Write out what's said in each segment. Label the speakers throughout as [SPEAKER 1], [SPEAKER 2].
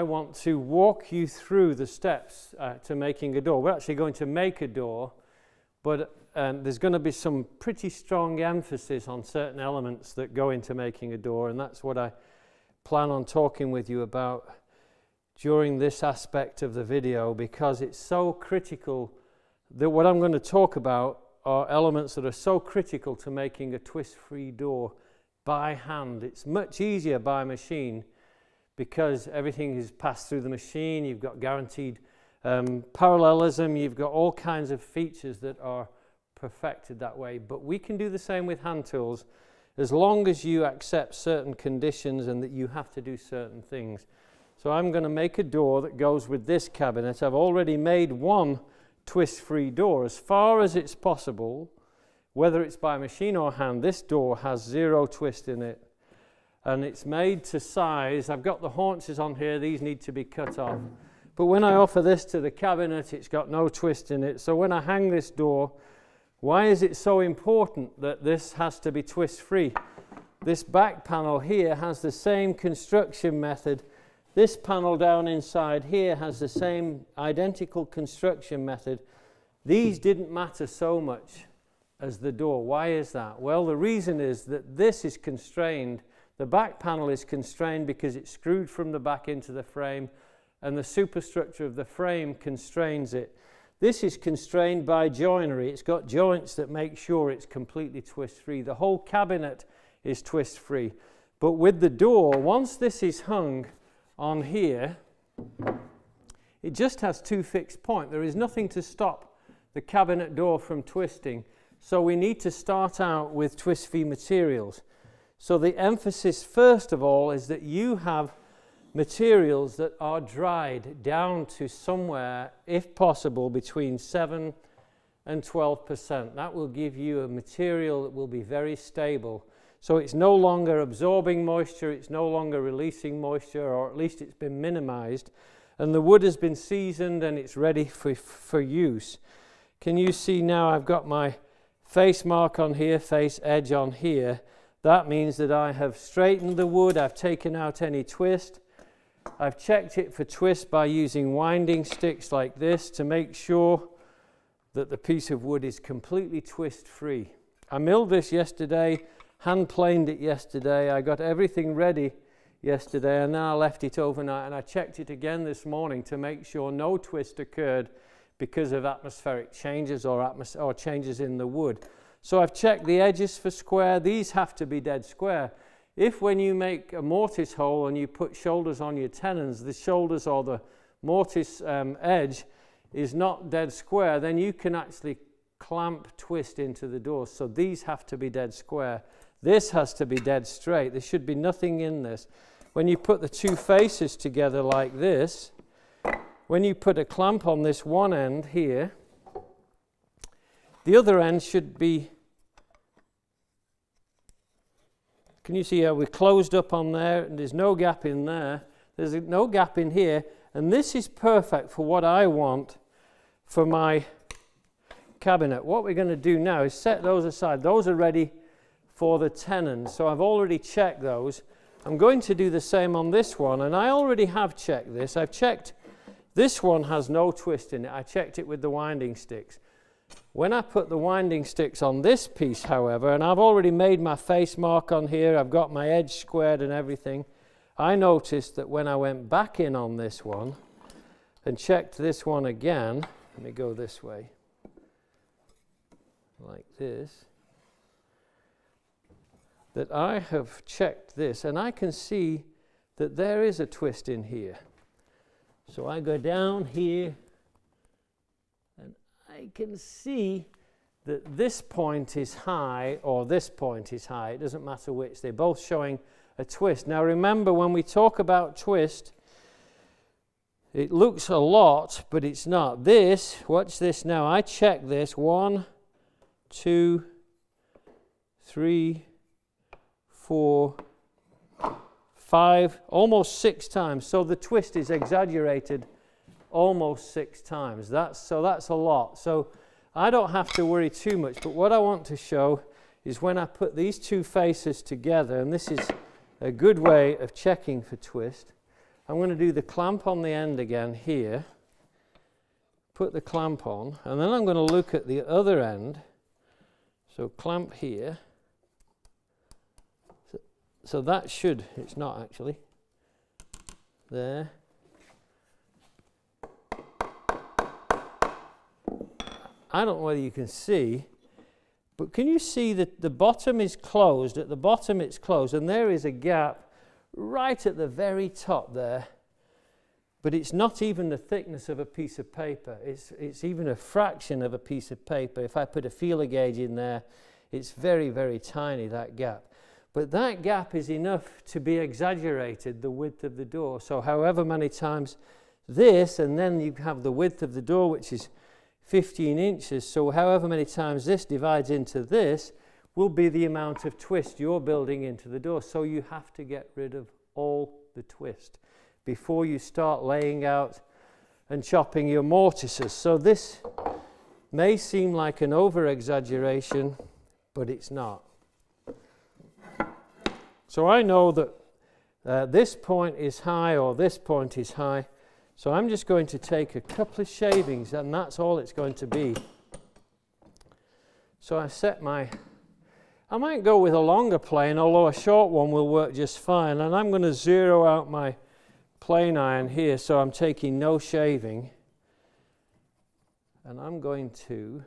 [SPEAKER 1] I want to walk you through the steps uh, to making a door. We're actually going to make a door, but um, there's going to be some pretty strong emphasis on certain elements that go into making a door, and that's what I plan on talking with you about during this aspect of the video because it's so critical that what I'm going to talk about are elements that are so critical to making a twist-free door by hand. It's much easier by machine because everything is passed through the machine. You've got guaranteed um, parallelism. You've got all kinds of features that are perfected that way. But we can do the same with hand tools as long as you accept certain conditions and that you have to do certain things. So I'm going to make a door that goes with this cabinet. I've already made one twist-free door. As far as it's possible, whether it's by machine or hand, this door has zero twist in it. And it's made to size. I've got the haunches on here. These need to be cut off. But when I offer this to the cabinet, it's got no twist in it. So when I hang this door, why is it so important that this has to be twist-free? This back panel here has the same construction method. This panel down inside here has the same identical construction method. These didn't matter so much as the door. Why is that? Well, the reason is that this is constrained. The back panel is constrained because it's screwed from the back into the frame and the superstructure of the frame constrains it. This is constrained by joinery. It's got joints that make sure it's completely twist-free. The whole cabinet is twist-free. But with the door, once this is hung on here, it just has two fixed points. There is nothing to stop the cabinet door from twisting. So we need to start out with twist-free materials. So the emphasis, first of all, is that you have materials that are dried down to somewhere, if possible, between 7 and 12%. That will give you a material that will be very stable. So it's no longer absorbing moisture, it's no longer releasing moisture, or at least it's been minimized. And the wood has been seasoned and it's ready for, for use. Can you see now I've got my face mark on here, face edge on here. That means that I have straightened the wood, I've taken out any twist. I've checked it for twist by using winding sticks like this to make sure that the piece of wood is completely twist free. I milled this yesterday, hand planed it yesterday. I got everything ready yesterday and then I left it overnight and I checked it again this morning to make sure no twist occurred because of atmospheric changes or, atmos or changes in the wood. So I've checked the edges for square. These have to be dead square. If when you make a mortise hole and you put shoulders on your tenons, the shoulders or the mortise um, edge is not dead square, then you can actually clamp twist into the door. So these have to be dead square. This has to be dead straight. There should be nothing in this. When you put the two faces together like this, when you put a clamp on this one end here, the other end should be, can you see how we're closed up on there and there's no gap in there, there's no gap in here, and this is perfect for what I want for my cabinet. What we're going to do now is set those aside. Those are ready for the tenons, so I've already checked those. I'm going to do the same on this one, and I already have checked this. I've checked this one has no twist in it. I checked it with the winding sticks. When I put the winding sticks on this piece, however, and I've already made my face mark on here, I've got my edge squared and everything, I noticed that when I went back in on this one and checked this one again, let me go this way, like this, that I have checked this and I can see that there is a twist in here. So I go down here I can see that this point is high or this point is high. It doesn't matter which. They're both showing a twist. Now remember when we talk about twist, it looks a lot, but it's not. This, watch this now. I check this. One, two, three, four, five, almost six times. So the twist is exaggerated almost six times. That's, so that's a lot. So I don't have to worry too much. But what I want to show is when I put these two faces together, and this is a good way of checking for twist. I'm going to do the clamp on the end again here. Put the clamp on, and then I'm going to look at the other end. So clamp here. So, so that should, it's not actually. There. I don't know whether you can see, but can you see that the bottom is closed? At the bottom it's closed, and there is a gap right at the very top there. But it's not even the thickness of a piece of paper. It's, it's even a fraction of a piece of paper. If I put a feeler gauge in there, it's very, very tiny, that gap. But that gap is enough to be exaggerated, the width of the door. So however many times this, and then you have the width of the door, which is 15 inches. So however many times this divides into this will be the amount of twist you're building into the door. So you have to get rid of all the twist before you start laying out and chopping your mortises. So this may seem like an over exaggeration, but it's not. So I know that uh, this point is high or this point is high. So I'm just going to take a couple of shavings and that's all it's going to be. So I set my, I might go with a longer plane, although a short one will work just fine. And I'm going to zero out my plane iron here, so I'm taking no shaving. And I'm going to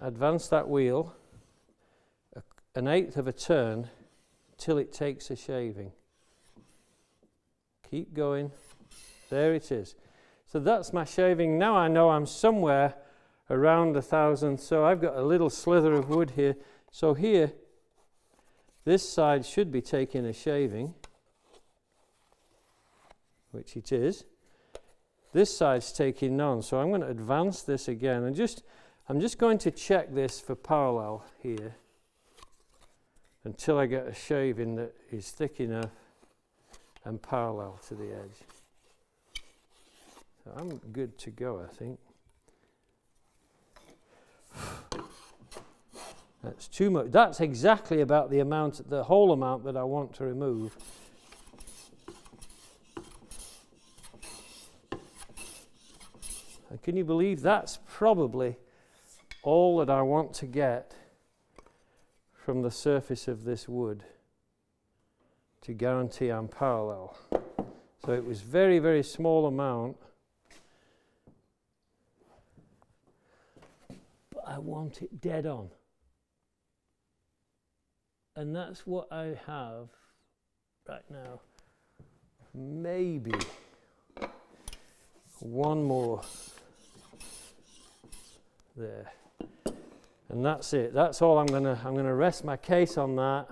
[SPEAKER 1] advance that wheel a, an eighth of a turn till it takes a shaving. Keep going. There it is. So that's my shaving. Now I know I'm somewhere around a thousand. So I've got a little slither of wood here. So here, this side should be taking a shaving, which it is. This side's taking none. So I'm going to advance this again and just, I'm just going to check this for parallel here until I get a shaving that is thick enough and parallel to the edge. So I'm good to go, I think. That's too much. That's exactly about the amount, the whole amount that I want to remove. And can you believe that's probably all that I want to get from the surface of this wood to guarantee I'm parallel. So it was very, very small amount. I want it dead on. And that's what I have right now. Maybe one more there. And that's it. That's all I'm going to I'm going to rest my case on that.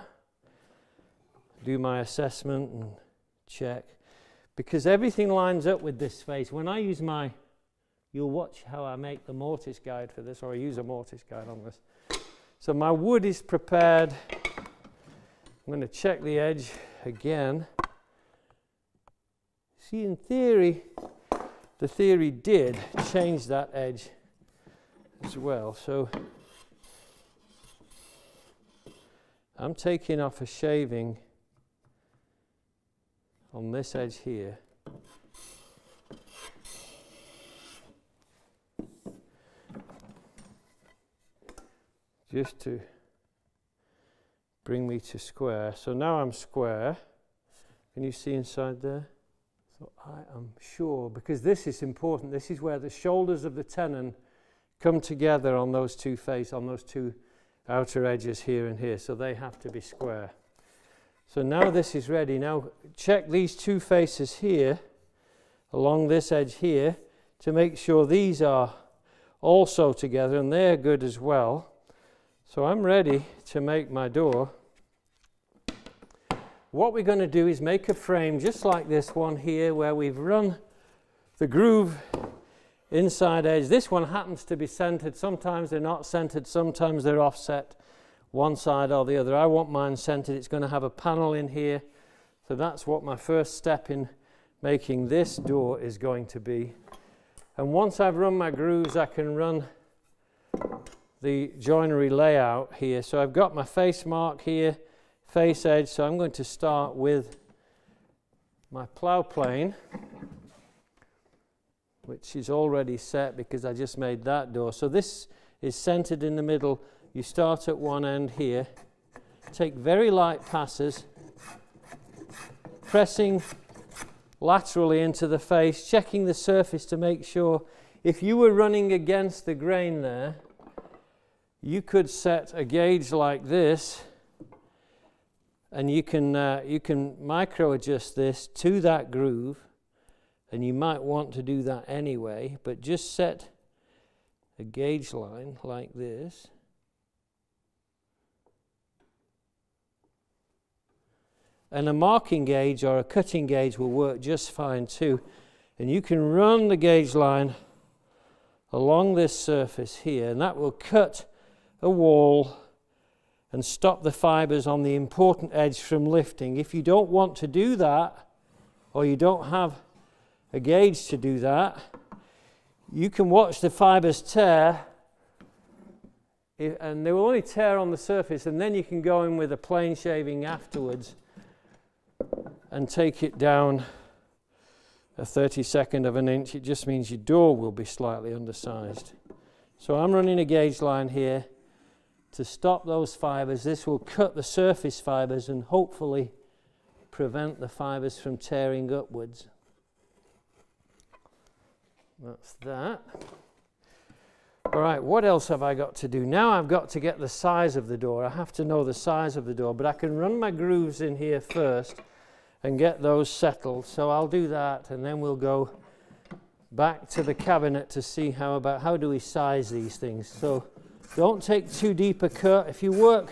[SPEAKER 1] Do my assessment and check because everything lines up with this face. When I use my You'll watch how I make the mortise guide for this, or I use a mortise guide on this. So my wood is prepared. I'm going to check the edge again. See, in theory, the theory did change that edge as well. So I'm taking off a shaving on this edge here. Just to bring me to square. So now I'm square. Can you see inside there? So I am sure, because this is important, this is where the shoulders of the tenon come together on those two faces, on those two outer edges here and here. So they have to be square. So now this is ready. Now check these two faces here, along this edge here, to make sure these are also together and they're good as well. So I'm ready to make my door. What we're going to do is make a frame just like this one here where we've run the groove inside edge. This one happens to be centered. Sometimes they're not centered, sometimes they're offset one side or the other. I want mine centered. It's going to have a panel in here. So that's what my first step in making this door is going to be. And once I've run my grooves, I can run the joinery layout here. So I've got my face mark here, face edge, so I'm going to start with my plough plane, which is already set because I just made that door. So this is centered in the middle. You start at one end here, take very light passes, pressing laterally into the face, checking the surface to make sure if you were running against the grain there, you could set a gauge like this and you can, uh, you can micro adjust this to that groove and you might want to do that anyway, but just set a gauge line like this. And a marking gauge or a cutting gauge will work just fine too. And you can run the gauge line along this surface here, and that will cut a wall and stop the fibers on the important edge from lifting. If you don't want to do that, or you don't have a gauge to do that, you can watch the fibers tear and they will only tear on the surface and then you can go in with a plane shaving afterwards and take it down a 32nd of an inch. It just means your door will be slightly undersized. So I'm running a gauge line here to stop those fibers. This will cut the surface fibers and hopefully prevent the fibers from tearing upwards. That's that. All right, what else have I got to do? Now I've got to get the size of the door. I have to know the size of the door, but I can run my grooves in here first and get those settled. So I'll do that and then we'll go back to the cabinet to see how about how do we size these things. So don't take too deep a cut. If you work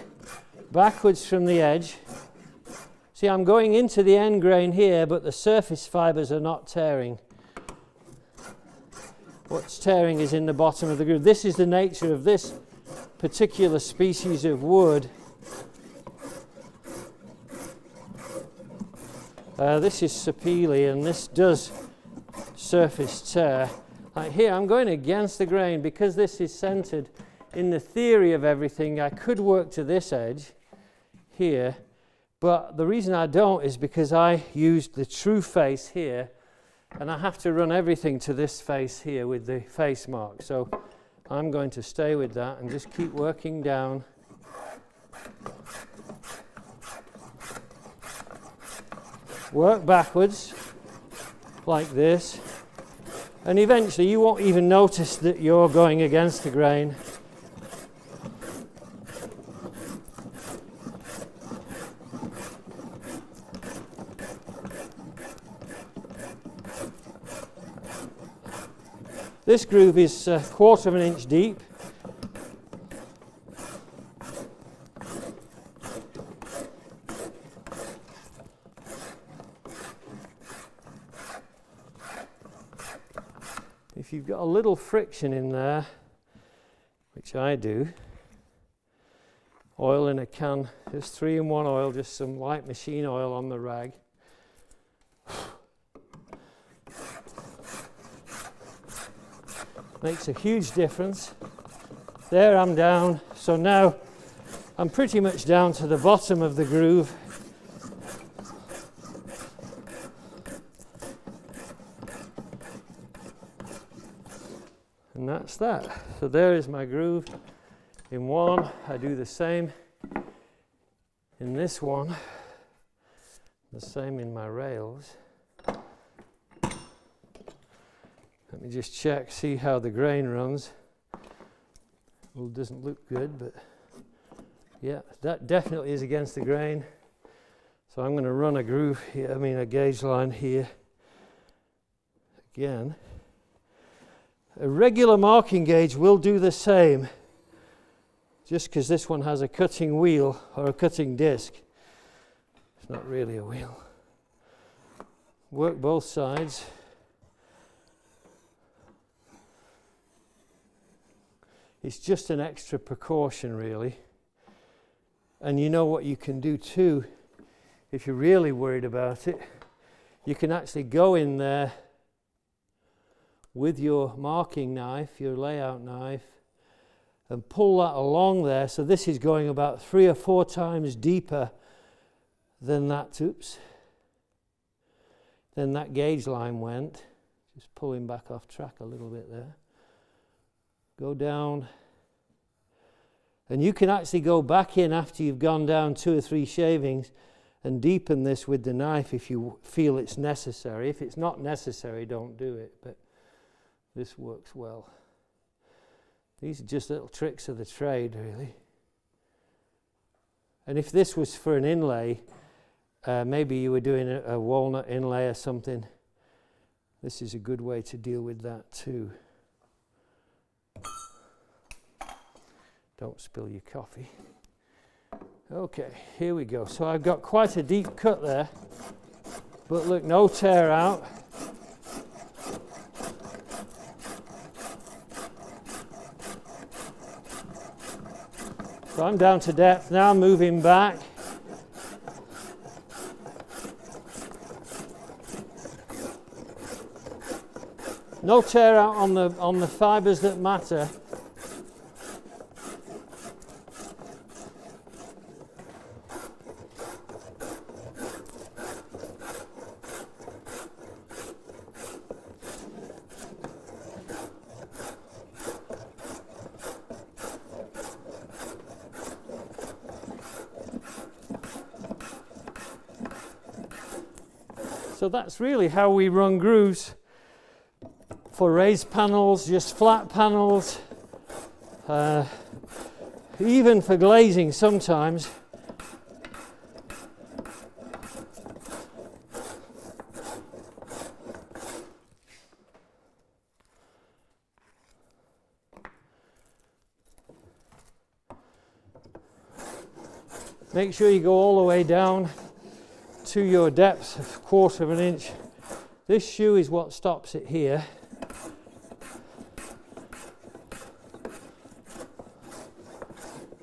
[SPEAKER 1] backwards from the edge, see I'm going into the end grain here, but the surface fibers are not tearing. What's tearing is in the bottom of the groove. This is the nature of this particular species of wood. Uh, this is sapele and this does surface tear. Like here, I'm going against the grain because this is centered in the theory of everything, I could work to this edge here, but the reason I don't is because I used the true face here, and I have to run everything to this face here with the face mark. So I'm going to stay with that and just keep working down. Work backwards like this, and eventually you won't even notice that you're going against the grain. This groove is a quarter of an inch deep. If you've got a little friction in there, which I do, oil in a can, just three in one oil, just some light machine oil on the rag. Makes a huge difference. There I'm down, so now I'm pretty much down to the bottom of the groove. And that's that. So there is my groove in one. I do the same in this one, the same in my rails. Let me just check, see how the grain runs. Well, doesn't look good, but yeah, that definitely is against the grain. So I'm going to run a groove here, I mean a gauge line here. Again. A regular marking gauge will do the same, just because this one has a cutting wheel or a cutting disc. It's not really a wheel. Work both sides. It's just an extra precaution, really. And you know what you can do too, if you're really worried about it? You can actually go in there with your marking knife, your layout knife, and pull that along there. So this is going about three or four times deeper than that. Oops. then that gauge line went. Just pulling back off track a little bit there. Go down. And you can actually go back in after you've gone down two or three shavings and deepen this with the knife if you feel it's necessary. If it's not necessary, don't do it, but this works well. These are just little tricks of the trade, really. And if this was for an inlay, uh, maybe you were doing a, a walnut inlay or something, this is a good way to deal with that too. Don't spill your coffee. Okay, here we go. So I've got quite a deep cut there, but look, no tear out. So I'm down to depth now, moving back. No tear out on the, on the fibres that matter. So that's really how we run grooves for raised panels, just flat panels, uh, even for glazing sometimes. Make sure you go all the way down to your depth of quarter of an inch. This shoe is what stops it here.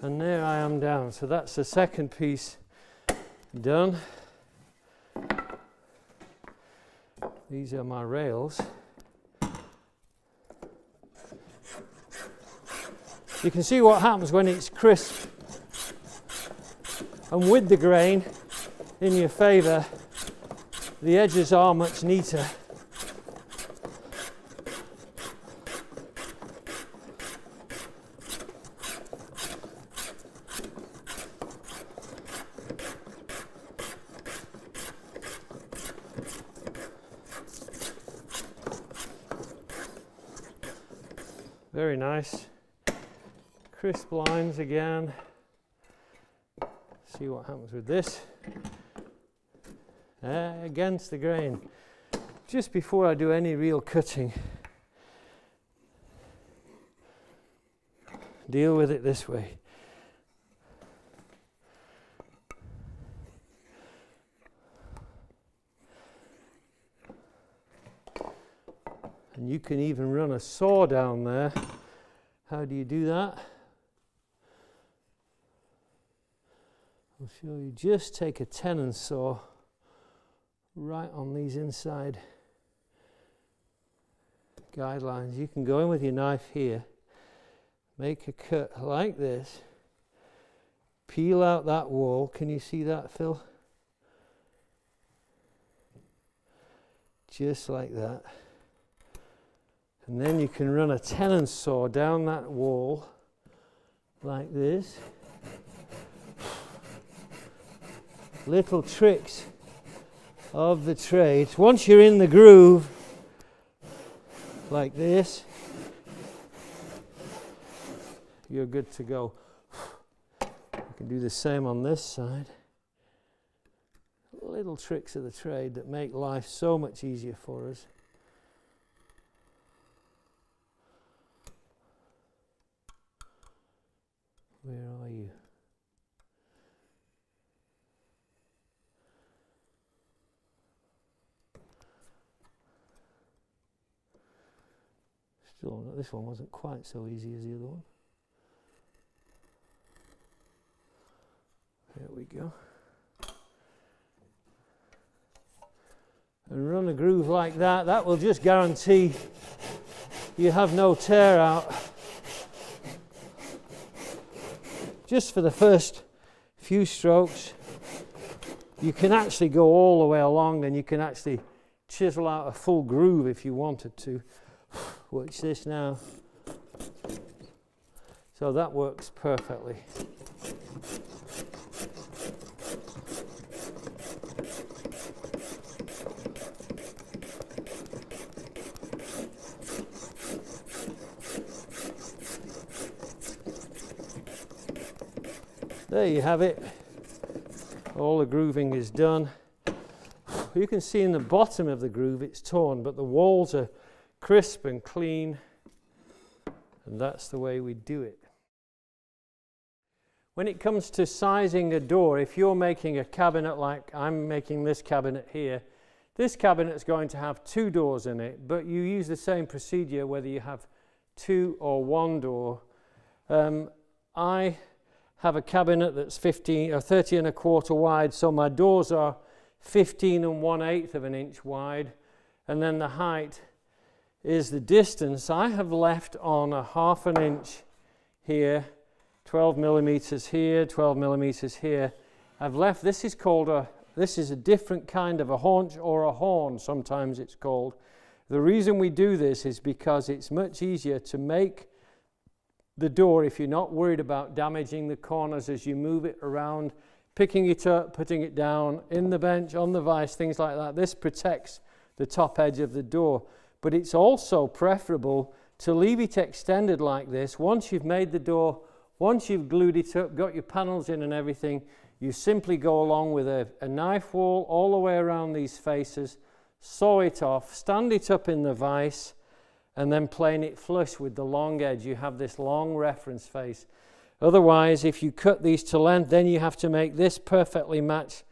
[SPEAKER 1] And there I am down. So that's the second piece done. These are my rails. You can see what happens when it's crisp and with the grain in your favour, the edges are much neater. Very nice. Crisp lines again. See what happens with this uh, against the grain. Just before I do any real cutting, deal with it this way. And you can even run a saw down there. How do you do that? I'll show you. Just take a tenon saw right on these inside guidelines. You can go in with your knife here, make a cut like this, peel out that wall. Can you see that, Phil? Just like that. And then you can run a tenon saw down that wall like this. Little tricks of the trade. Once you're in the groove, like this, you're good to go. You can do the same on this side. Little tricks of the trade that make life so much easier for us. Where are you? This one wasn't quite so easy as the other one. There we go. And run a groove like that, that will just guarantee you have no tear out. Just for the first few strokes, you can actually go all the way along and you can actually chisel out a full groove if you wanted to. Watch this now. So that works perfectly. There you have it. All the grooving is done. You can see in the bottom of the groove it's torn, but the walls are crisp and clean. And that's the way we do it. When it comes to sizing a door, if you're making a cabinet like I'm making this cabinet here, this cabinet is going to have two doors in it, but you use the same procedure whether you have two or one door. Um, I have a cabinet that's 15 or 30 and a quarter wide, so my doors are 15 and 1 eighth of an inch wide, and then the height is the distance. I have left on a half an inch here, 12 millimeters here, 12 millimeters here. I've left, this is called a, this is a different kind of a haunch or a horn, sometimes it's called. The reason we do this is because it's much easier to make the door if you're not worried about damaging the corners as you move it around, picking it up, putting it down in the bench, on the vise, things like that. This protects the top edge of the door. But it's also preferable to leave it extended like this. Once you've made the door, once you've glued it up, got your panels in and everything, you simply go along with a, a knife wall all the way around these faces, saw it off, stand it up in the vise, and then plane it flush with the long edge. You have this long reference face. Otherwise, if you cut these to length, then you have to make this perfectly match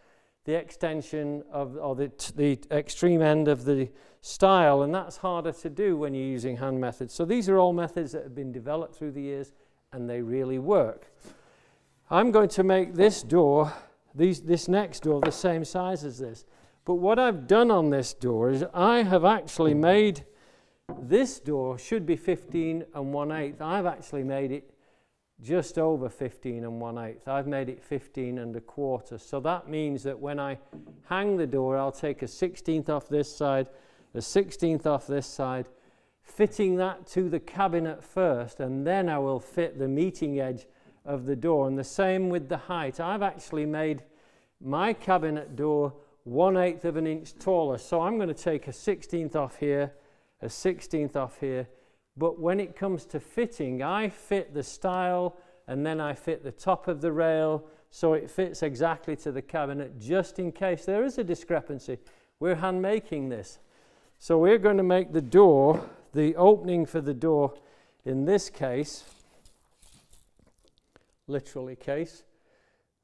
[SPEAKER 1] the extension of, or the, the extreme end of the stile, and that's harder to do when you're using hand methods. So these are all methods that have been developed through the years, and they really work. I'm going to make this door, these, this next door, the same size as this. But what I've done on this door is I have actually made this door should be 15 and 1 8 I've actually made it just over 15 and 1 8 I've made it 15 and a quarter. So that means that when I hang the door, I'll take a 16th off this side, a 16th off this side, fitting that to the cabinet first, and then I will fit the meeting edge of the door. And the same with the height. I've actually made my cabinet door 1 8th of an inch taller. So I'm going to take a 16th off here a 16th off here. But when it comes to fitting, I fit the stile and then I fit the top of the rail so it fits exactly to the cabinet just in case there is a discrepancy. We're hand making this. So we're going to make the door, the opening for the door in this case, literally case,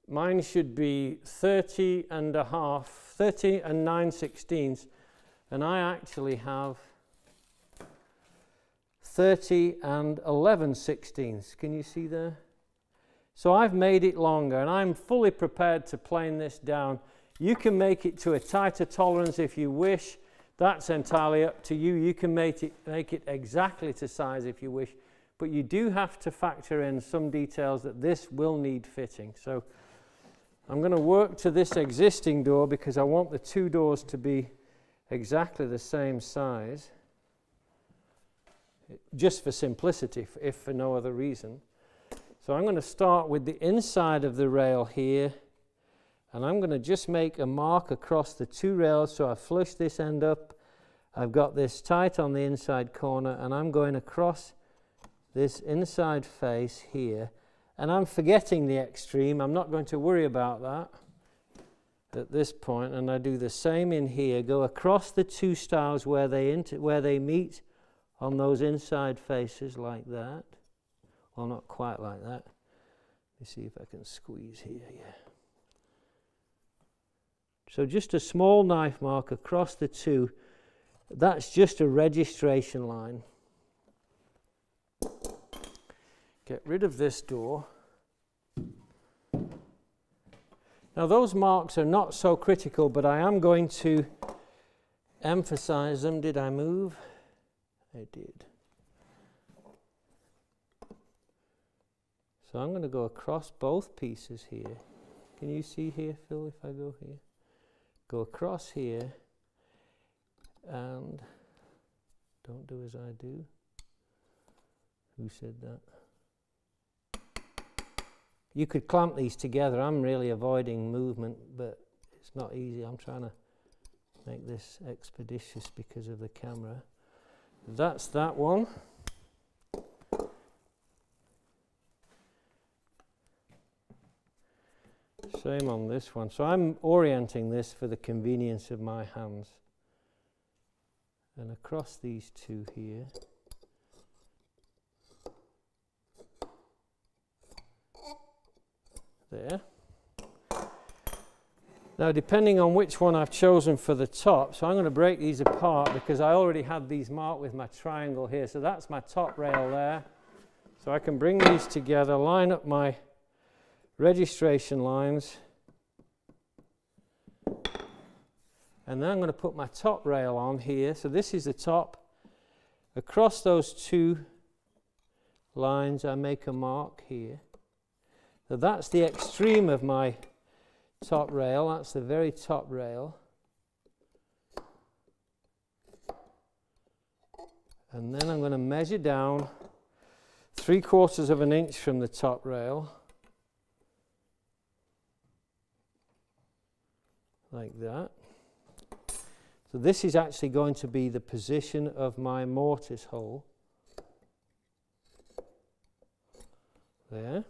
[SPEAKER 1] mine should be 30 and a half, 30 and 9 sixteenths, and I actually have 30 and 11 sixteenths. Can you see there? So I've made it longer and I'm fully prepared to plane this down. You can make it to a tighter tolerance if you wish. That's entirely up to you. You can make it, make it exactly to size if you wish. But you do have to factor in some details that this will need fitting. So I'm going to work to this existing door because I want the two doors to be exactly the same size just for simplicity, if for no other reason. So I'm going to start with the inside of the rail here, and I'm going to just make a mark across the two rails. So I flush this end up. I've got this tight on the inside corner, and I'm going across this inside face here. And I'm forgetting the extreme. I'm not going to worry about that at this point. And I do the same in here. Go across the two stiles where they, where they meet on those inside faces like that. Well, not quite like that. Let me see if I can squeeze here. Yeah. So just a small knife mark across the two. That's just a registration line. Get rid of this door. Now those marks are not so critical, but I am going to emphasize them. Did I move? I did. So I'm going to go across both pieces here. Can you see here, Phil, if I go here? Go across here. and don't do as I do. Who said that? You could clamp these together. I'm really avoiding movement, but it's not easy. I'm trying to make this expeditious because of the camera. That's that one. Same on this one. So I'm orienting this for the convenience of my hands. And across these two here. There. Now depending on which one I've chosen for the top, so I'm going to break these apart because I already had these marked with my triangle here. So that's my top rail there. So I can bring these together, line up my registration lines. And then I'm going to put my top rail on here. So this is the top. Across those two lines, I make a mark here. So that's the extreme of my top rail. That's the very top rail. And then I'm going to measure down three quarters of an inch from the top rail. Like that. So this is actually going to be the position of my mortise hole. There.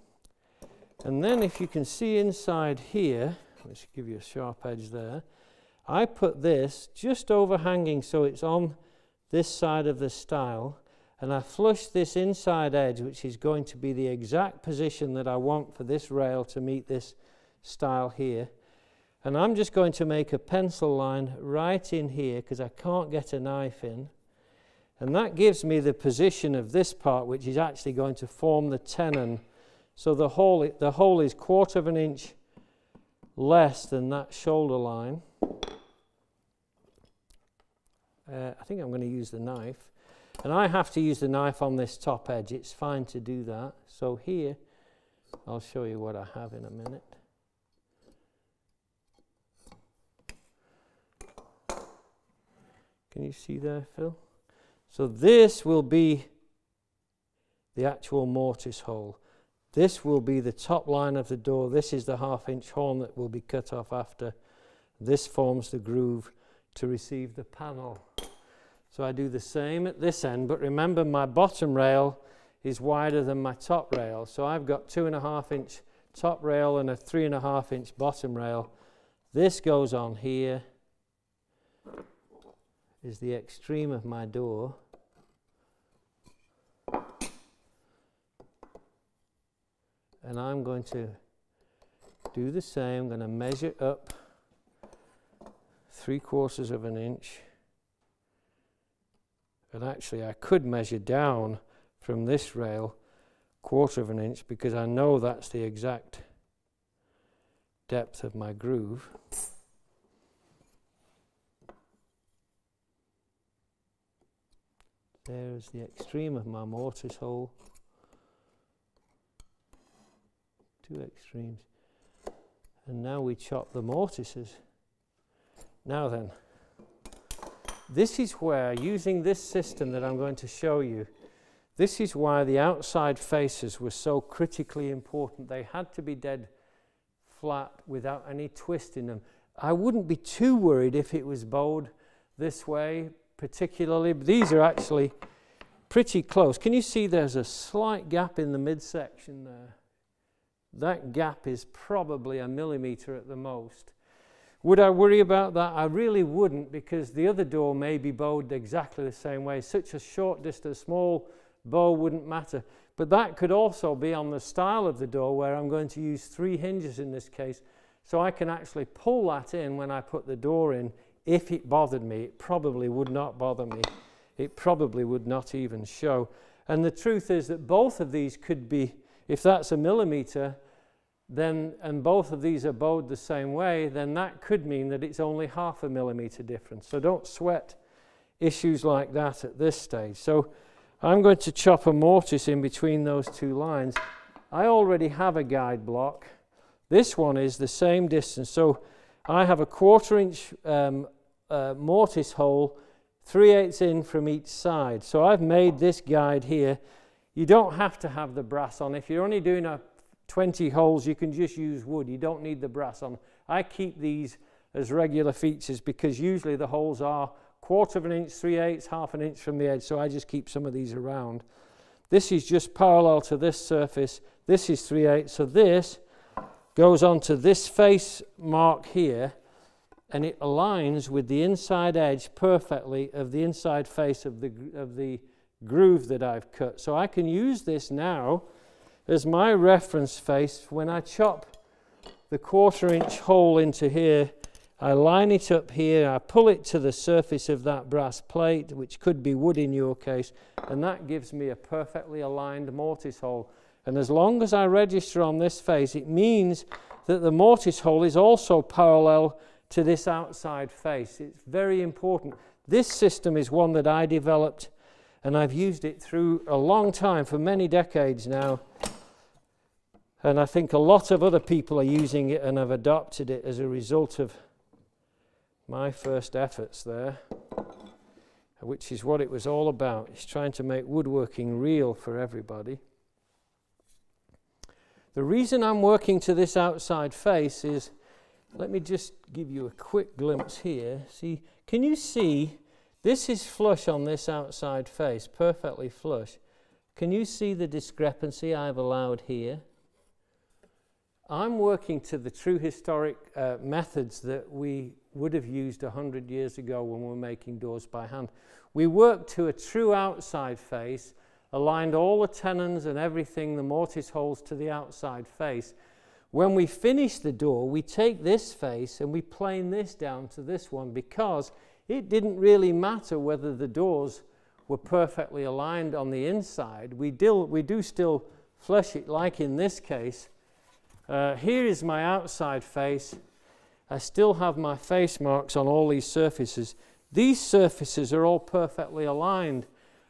[SPEAKER 1] And then if you can see inside here, let's give you a sharp edge there, I put this just overhanging so it's on this side of the stile and I flush this inside edge which is going to be the exact position that I want for this rail to meet this stile here and I'm just going to make a pencil line right in here because I can't get a knife in. And that gives me the position of this part, which is actually going to form the tenon. So the hole, the hole is quarter of an inch less than that shoulder line. Uh, I think I'm going to use the knife. And I have to use the knife on this top edge. It's fine to do that. So here, I'll show you what I have in a minute. Can you see there, Phil? So this will be the actual mortise hole. This will be the top line of the door. This is the half inch horn that will be cut off after. This forms the groove to receive the panel. So I do the same at this end, but remember my bottom rail is wider than my top rail. So I've got two and a half inch top rail and a three and a half inch bottom rail. This goes on here is the extreme of my door. And I'm going to do the same. I'm going to measure up three quarters of an inch. And actually, I could measure down from this rail quarter of an inch because I know that's the exact depth of my groove. There is the extreme of my mortise hole. Two extremes. And now we chop the mortises. Now then, this is where, using this system that I'm going to show you, this is why the outside faces were so critically important. They had to be dead flat without any twist in them. I wouldn't be too worried if it was bowed this way, particularly. These are actually pretty close. Can you see there's a slight gap in the midsection there? That gap is probably a millimetre at the most. Would I worry about that? I really wouldn't because the other door may be bowed exactly the same way. Such a short distance, small bow wouldn't matter. But that could also be on the stile of the door where I'm going to use three hinges in this case. So I can actually pull that in when I put the door in if it bothered me, it probably would not bother me. It probably would not even show. And the truth is that both of these could be, if that's a millimeter, then, and both of these are bowed the same way, then that could mean that it's only half a millimeter difference. So don't sweat issues like that at this stage. So I'm going to chop a mortise in between those two lines. I already have a guide block. This one is the same distance. So I have a quarter inch um, uh, mortise hole 3 eighths in from each side. So I've made this guide here. You don't have to have the brass on. If you're only doing a 20 holes, you can just use wood. You don't need the brass on. I keep these as regular features because usually the holes are quarter of an inch, 3 eighths, half an inch from the edge. So I just keep some of these around. This is just parallel to this surface. This is 3 eighths. So this goes onto this face mark here and it aligns with the inside edge perfectly of the inside face of the, of the groove that I've cut. So I can use this now as my reference face when I chop the quarter inch hole into here. I line it up here, I pull it to the surface of that brass plate, which could be wood in your case, and that gives me a perfectly aligned mortise hole. And as long as I register on this face, it means that the mortise hole is also parallel to this outside face. It's very important. This system is one that I developed and I've used it through a long time, for many decades now. And I think a lot of other people are using it and have adopted it as a result of my first efforts there, which is what it was all about. It's trying to make woodworking real for everybody. The reason I'm working to this outside face is let me just give you a quick glimpse here. See, can you see this is flush on this outside face, perfectly flush. Can you see the discrepancy I've allowed here? I'm working to the true historic uh, methods that we would have used 100 years ago when we were making doors by hand. We worked to a true outside face, aligned all the tenons and everything, the mortise holes to the outside face, when we finish the door, we take this face and we plane this down to this one because it didn't really matter whether the doors were perfectly aligned on the inside. We, do, we do still flush it, like in this case. Uh, here is my outside face. I still have my face marks on all these surfaces. These surfaces are all perfectly aligned.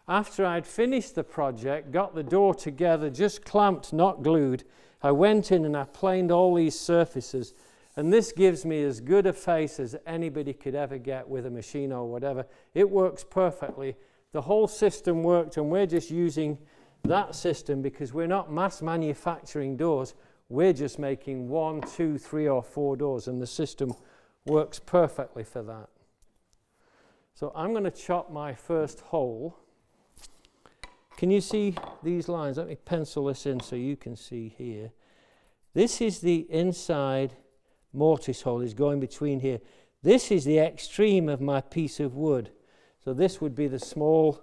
[SPEAKER 1] After I'd finished the project, got the door together, just clamped, not glued, I went in and I planed all these surfaces. And this gives me as good a face as anybody could ever get with a machine or whatever. It works perfectly. The whole system worked, and we're just using that system because we're not mass manufacturing doors. We're just making one, two, three, or four doors, and the system works perfectly for that. So I'm going to chop my first hole. Can you see these lines? Let me pencil this in so you can see here. This is the inside mortise hole is going between here. This is the extreme of my piece of wood. So this would be the small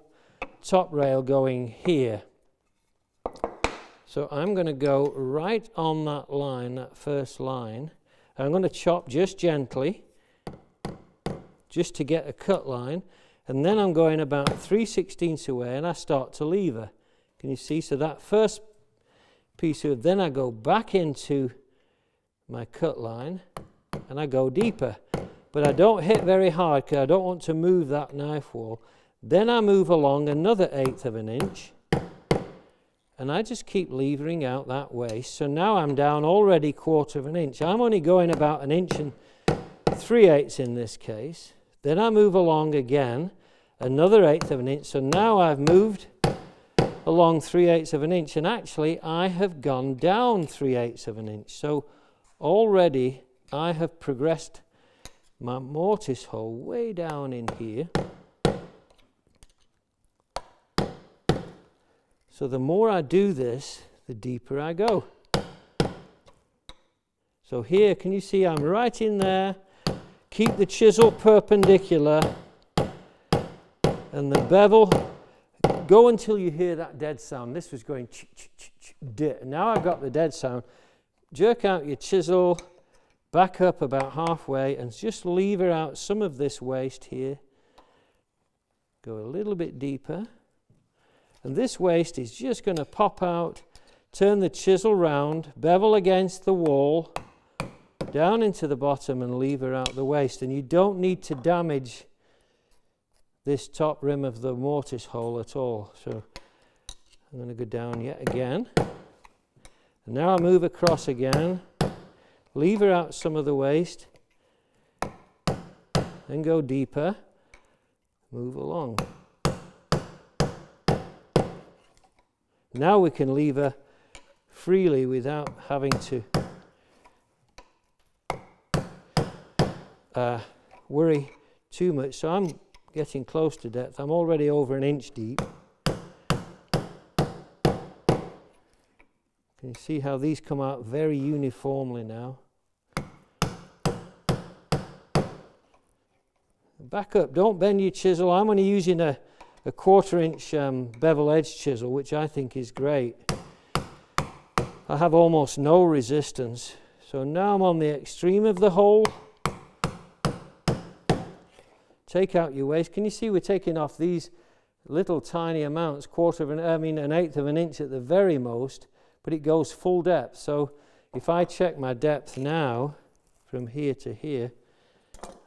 [SPEAKER 1] top rail going here. So I'm going to go right on that line, that first line. I'm going to chop just gently, just to get a cut line and then I'm going about 3 sixteenths away and I start to lever. Can you see? So that first piece of, then I go back into my cut line and I go deeper. But I don't hit very hard because I don't want to move that knife wall. Then I move along another eighth of an inch and I just keep levering out that way. So now I'm down already quarter of an inch. I'm only going about an inch and three eighths in this case. Then I move along again, another eighth of an inch. So now I've moved along three eighths of an inch, and actually I have gone down three eighths of an inch. So already I have progressed my mortise hole way down in here. So the more I do this, the deeper I go. So here, can you see I'm right in there Keep the chisel perpendicular and the bevel. Go until you hear that dead sound. This was going ch ch ch ch Now I've got the dead sound. Jerk out your chisel, back up about halfway, and just lever out some of this waste here. Go a little bit deeper. And this waste is just going to pop out, turn the chisel round, bevel against the wall, down into the bottom and lever out the waste. And you don't need to damage this top rim of the mortise hole at all. So I'm going to go down yet again. And now I move across again, lever out some of the waste, then go deeper, move along. Now we can lever freely without having to uh, worry too much. So I'm getting close to depth. I'm already over an inch deep. Can you see how these come out very uniformly now? Back up, don't bend your chisel. I'm only using a, a quarter inch um, bevel edge chisel, which I think is great. I have almost no resistance. So now I'm on the extreme of the hole. Take out your waste. Can you see we're taking off these little tiny amounts, quarter of an, I mean an eighth of an inch at the very most, but it goes full depth. So if I check my depth now from here to here,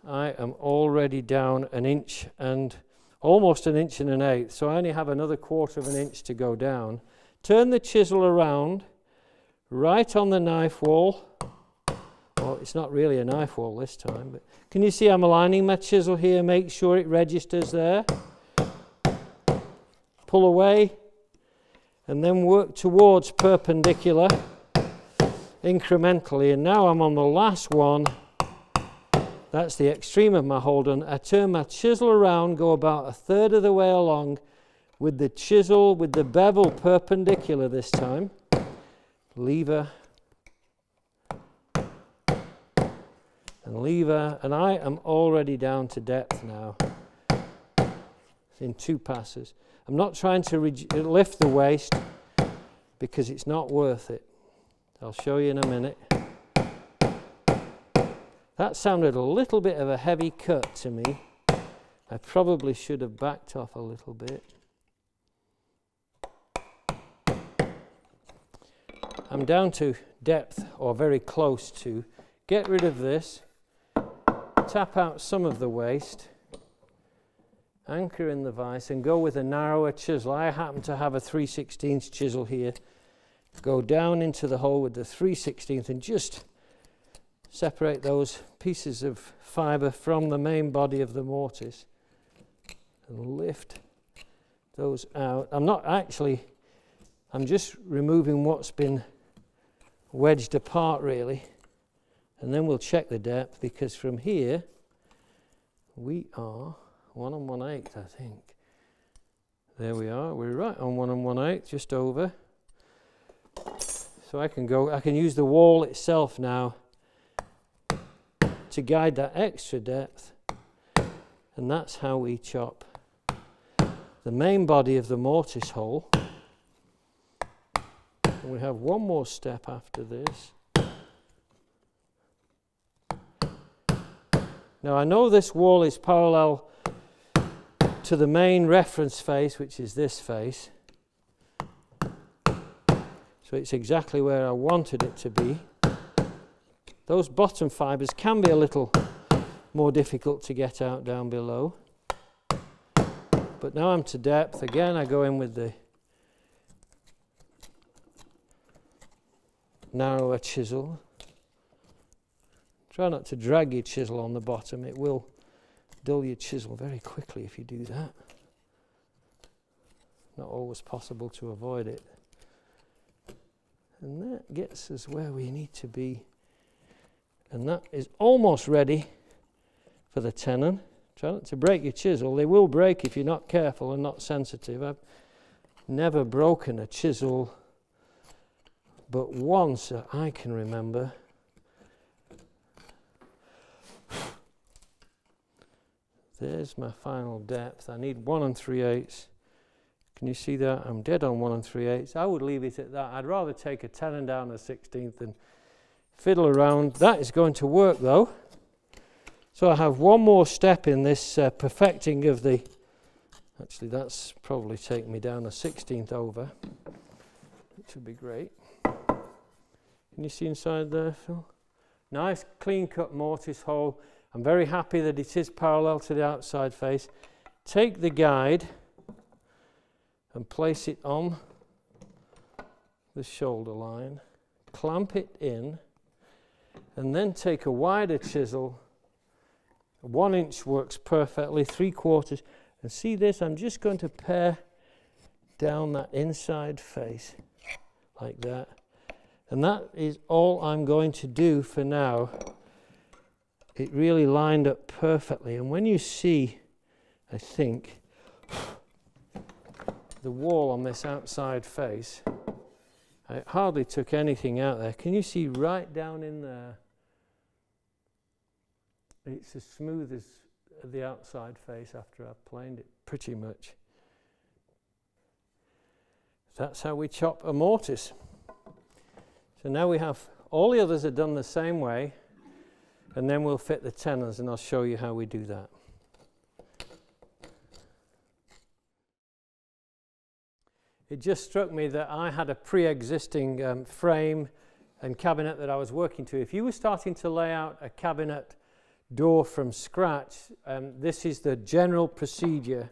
[SPEAKER 1] I am already down an inch and almost an inch and an eighth. So I only have another quarter of an inch to go down. Turn the chisel around right on the knife wall. It's not really a knife wall this time, but can you see I'm aligning my chisel here? Make sure it registers there. Pull away and then work towards perpendicular incrementally. And now I'm on the last one. That's the extreme of my hold on. I turn my chisel around, go about a third of the way along with the chisel, with the bevel perpendicular this time. Lever. And lever. And I am already down to depth now in two passes. I'm not trying to lift the waste because it's not worth it. I'll show you in a minute. That sounded a little bit of a heavy cut to me. I probably should have backed off a little bit. I'm down to depth or very close to. Get rid of this, tap out some of the waste, anchor in the vise and go with a narrower chisel. I happen to have a 3 16 chisel here. Go down into the hole with the 3 16 and just separate those pieces of fibre from the main body of the mortise and lift those out. I'm not actually, I'm just removing what's been wedged apart really and then we'll check the depth because from here we are one and one eighth I think. There we are, we're right on one and one eighth, just over. So I can go, I can use the wall itself now to guide that extra depth and that's how we chop the main body of the mortise hole and we have one more step after this now I know this wall is parallel to the main reference face which is this face so it's exactly where I wanted it to be those bottom fibres can be a little more difficult to get out down below. But now I'm to depth. Again, I go in with the narrower chisel. Try not to drag your chisel on the bottom. It will dull your chisel very quickly if you do that. Not always possible to avoid it. And that gets us where we need to be and that is almost ready for the tenon. Try not to break your chisel. They will break if you're not careful and not sensitive. I've never broken a chisel, but once I can remember. There's my final depth. I need one and three eighths. Can you see that? I'm dead on one and three eighths. I would leave it at that. I'd rather take a tenon down a sixteenth and fiddle around. That is going to work though. So I have one more step in this uh, perfecting of the, actually that's probably taking me down a 16th over, which would be great. Can you see inside there, Phil? Nice clean cut mortise hole. I'm very happy that it is parallel to the outside face. Take the guide and place it on the shoulder line, clamp it in and then take a wider chisel. One inch works perfectly, three quarters, And see this, I'm just going to pare down that inside face like that. And that is all I'm going to do for now. It really lined up perfectly. And when you see, I think, the wall on this outside face, uh, I hardly took anything out there. Can you see right down in there? It's as smooth as the outside face after I've planed it, pretty much. That's how we chop a mortise. So now we have, all the others are done the same way, and then we'll fit the tenons, and I'll show you how we do that. It just struck me that I had a pre-existing um, frame and cabinet that I was working to. If you were starting to lay out a cabinet door from scratch, um, this is the general procedure.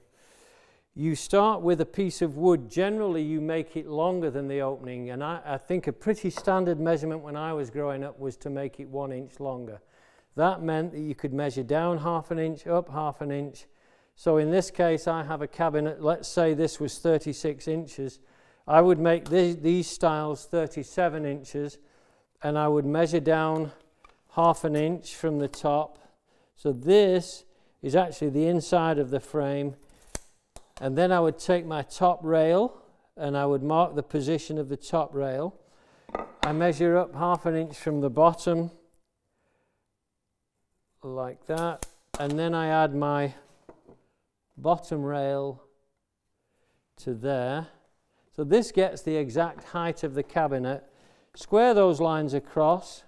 [SPEAKER 1] You start with a piece of wood. Generally, you make it longer than the opening, and I, I think a pretty standard measurement when I was growing up was to make it one inch longer. That meant that you could measure down half an inch, up half an inch. So in this case, I have a cabinet, let's say this was 36 inches. I would make these, these stiles 37 inches, and I would measure down half an inch from the top so this is actually the inside of the frame. And then I would take my top rail and I would mark the position of the top rail. I measure up half an inch from the bottom, like that. And then I add my bottom rail to there. So this gets the exact height of the cabinet. Square those lines across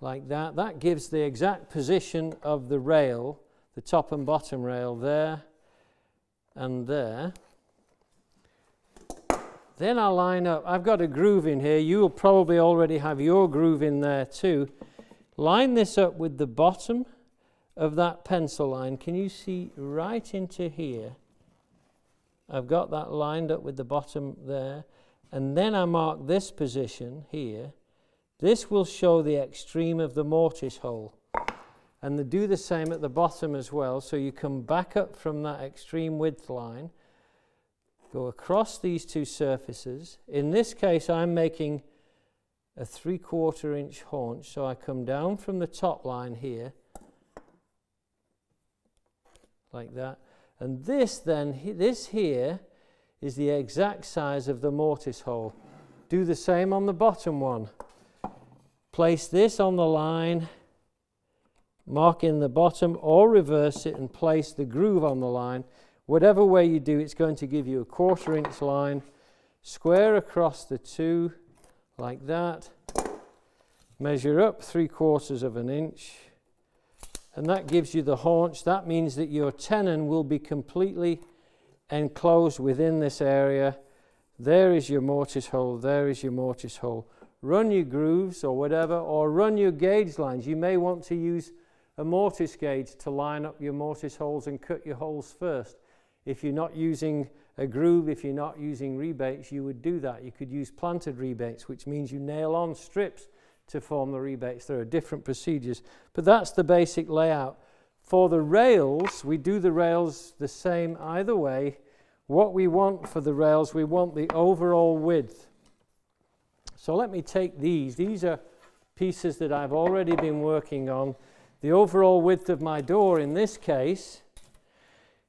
[SPEAKER 1] like that. That gives the exact position of the rail, the top and bottom rail there and there. Then I line up, I've got a groove in here. You'll probably already have your groove in there too. Line this up with the bottom of that pencil line. Can you see right into here? I've got that lined up with the bottom there. And then I mark this position here this will show the extreme of the mortise hole. And they do the same at the bottom as well. So you come back up from that extreme width line, go across these two surfaces. In this case, I'm making a three quarter inch haunch. So I come down from the top line here, like that. And this then, this here, is the exact size of the mortise hole. Do the same on the bottom one. Place this on the line, mark in the bottom, or reverse it and place the groove on the line. Whatever way you do, it's going to give you a quarter inch line. Square across the two, like that. Measure up three quarters of an inch. And that gives you the haunch. That means that your tenon will be completely enclosed within this area. There is your mortise hole, there is your mortise hole run your grooves or whatever, or run your gauge lines. You may want to use a mortise gauge to line up your mortise holes and cut your holes first. If you're not using a groove, if you're not using rebates, you would do that. You could use planted rebates, which means you nail on strips to form the rebates. There are different procedures, but that's the basic layout. For the rails, we do the rails the same either way. What we want for the rails, we want the overall width so let me take these. These are pieces that I've already been working on. The overall width of my door in this case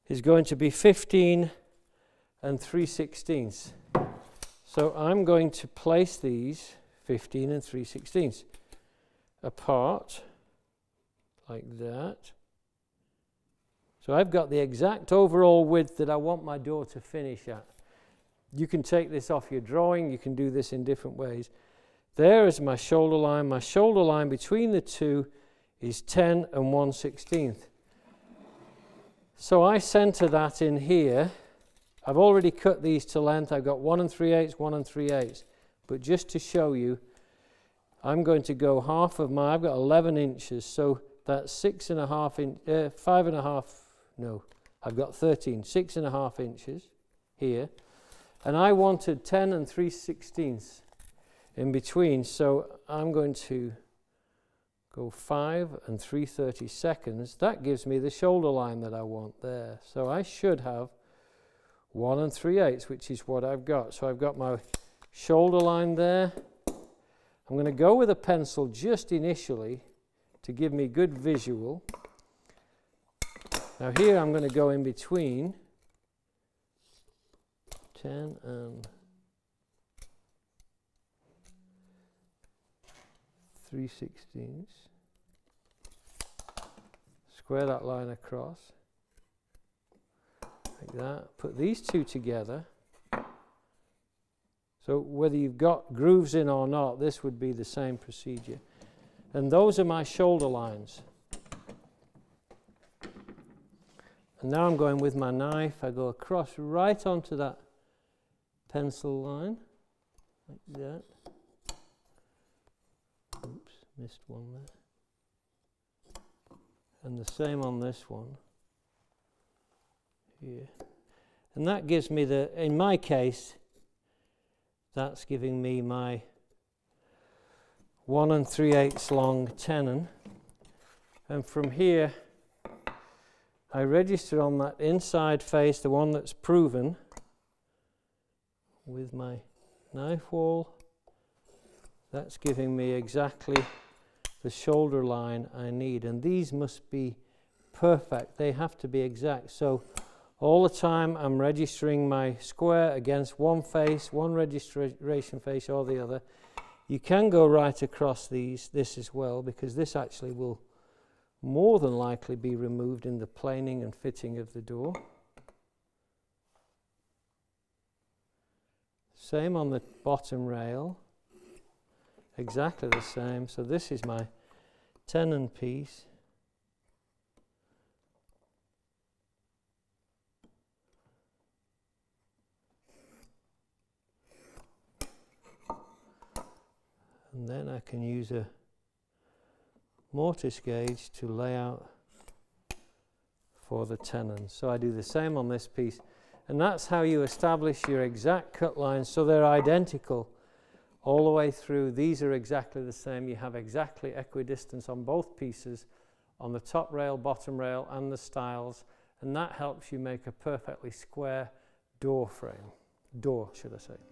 [SPEAKER 1] is going to be 15 and 3 sixteenths. So I'm going to place these 15 and 3 sixteenths apart like that. So I've got the exact overall width that I want my door to finish at. You can take this off your drawing, you can do this in different ways. There is my shoulder line. My shoulder line between the two is 10 and 1 16th. So I center that in here. I've already cut these to length. I've got 1 and 3 eighths, 1 and 3 eighths. But just to show you, I'm going to go half of my, I've got 11 inches, so that's six and a half inch, uh, five and a half, no, I've got 13, six and a half inches here and I wanted 10 and 3 sixteenths in between so I'm going to go 5 and 3 30 seconds, that gives me the shoulder line that I want there. So I should have 1 and 3 eighths, which is what I've got. So I've got my shoulder line there. I'm going to go with a pencil just initially to give me good visual. Now here I'm going to go in between 10 and 3 sixteenths. Square that line across. Like that. Put these two together. So whether you've got grooves in or not, this would be the same procedure. And those are my shoulder lines. And now I'm going with my knife. I go across right onto that pencil line, like that. Oops, missed one there. And the same on this one here. And that gives me the, in my case, that's giving me my 1 and 3 eighths long tenon. And from here, I register on that inside face, the one that's proven, with my knife wall. That's giving me exactly the shoulder line I need. And these must be perfect. They have to be exact. So all the time I'm registering my square against one face, one registration face or the other. You can go right across these, this as well, because this actually will more than likely be removed in the planing and fitting of the door. Same on the bottom rail, exactly the same. So this is my tenon piece. And then I can use a mortise gauge to lay out for the tenon. So I do the same on this piece. And that's how you establish your exact cut lines so they're identical all the way through. These are exactly the same. You have exactly equidistance on both pieces on the top rail, bottom rail and the stiles and that helps you make a perfectly square door frame. Door, should I say.